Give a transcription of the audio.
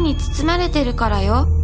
に包まれてるからよ。